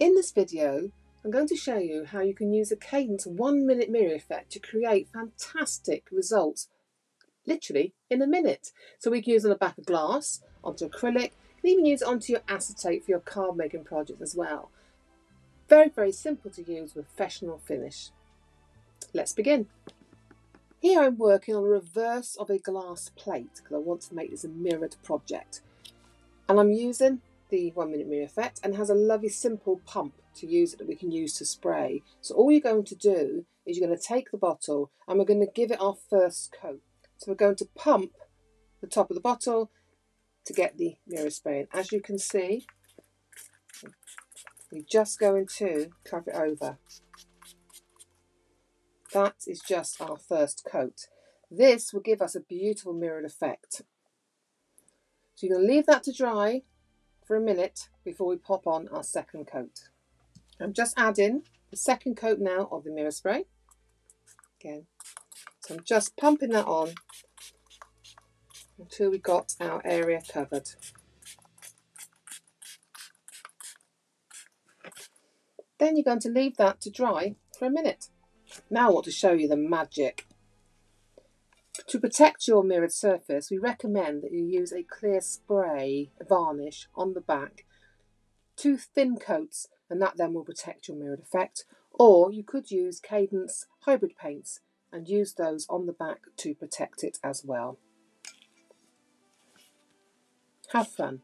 In this video, I'm going to show you how you can use a Cadence one minute mirror effect to create fantastic results, literally in a minute. So we can use on the back of glass, onto acrylic, you can even use it onto your acetate for your card making project as well. Very, very simple to use with professional finish. Let's begin. Here I'm working on the reverse of a glass plate because I want to make this a mirrored project. And I'm using the one minute mirror effect and has a lovely simple pump to use that we can use to spray. So all you're going to do is you're going to take the bottle and we're going to give it our first coat. So we're going to pump the top of the bottle to get the mirror spray. As you can see, we're just going to cover it over. That is just our first coat. This will give us a beautiful mirrored effect. So you're going to leave that to dry for a minute before we pop on our second coat. I'm just adding the second coat now of the mirror spray. Again, so I'm just pumping that on until we got our area covered. Then you're going to leave that to dry for a minute. Now I want to show you the magic. To protect your mirrored surface, we recommend that you use a clear spray varnish on the back, two thin coats, and that then will protect your mirrored effect. Or you could use Cadence hybrid paints and use those on the back to protect it as well. Have fun.